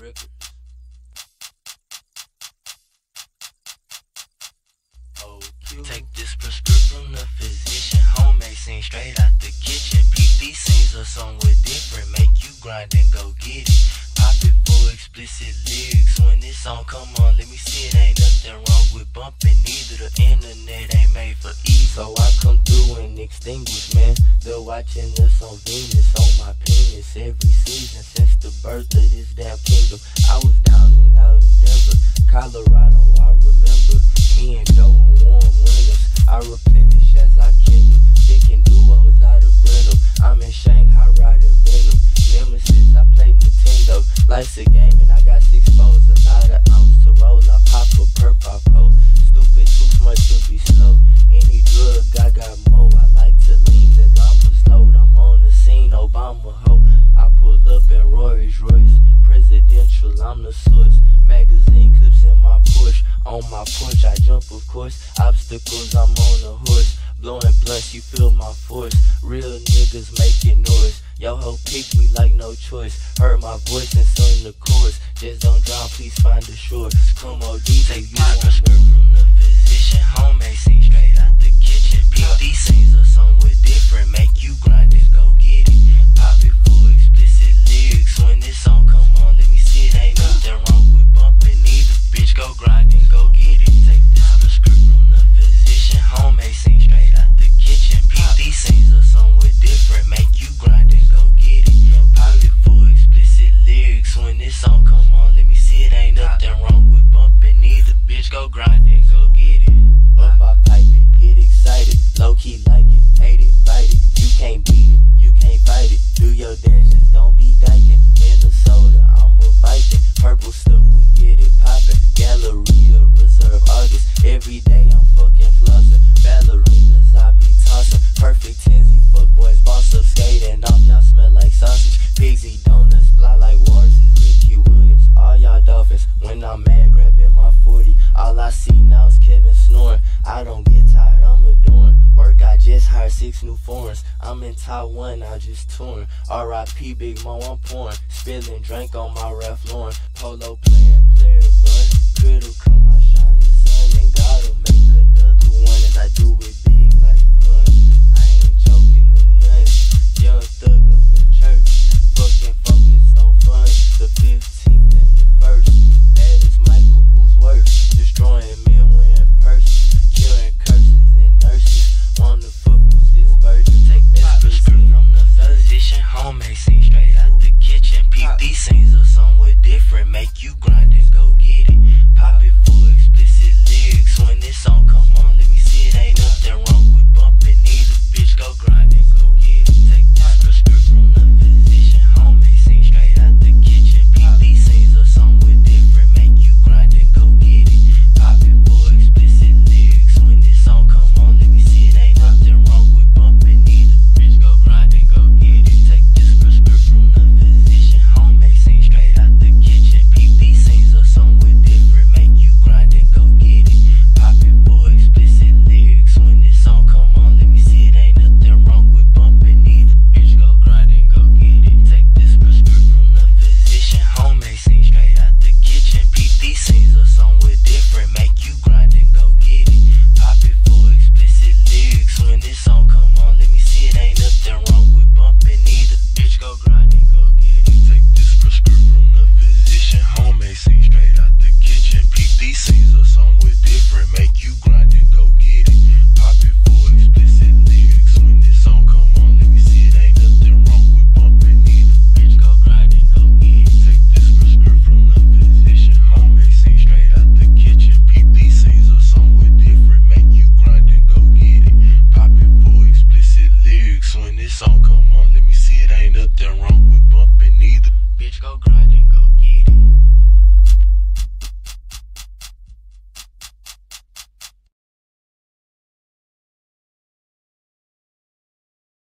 Records. Take this prescription from the physician. Homemade scene straight out the kitchen. PT scenes are somewhere different. Make you grind and go get it. For explicit lyrics. When this song come on, let me see it. Ain't nothing wrong with bumping. Neither the internet ain't made for ease. So I come through and extinguish, man. They're watching us on Venus, on my penis. Every season since the birth of this damn kingdom. I was down in Denver, Colorado. I remember Life's a game and I got six foes. A lot of ounce to roll. I pop a perp, I pull. Stupid, too smart to be slow. Any drug, I got more. I like to lean the llamas load. I'm on the scene, Obama ho. I pull up in Rolls Royce. Presidential, I'm the source. Magazine clips in my Porsche. On my porch, I jump, of course. Obstacles, I'm on a horse. Blowing blunts, you feel my force. Real pick me like no choice. Heard my voice and sung the chorus. Just don't drown, please find the shore. Come on, DJ, you want from the physician. Homemade scene straight out the kitchen. PT scenes are somewhere different. Make you grind and new foreigns. I'm in Taiwan, I just touring. RIP, Big Moe, I'm pouring. Spilling drink on my Ralph Lauren. Polo playing player, bud. Critical.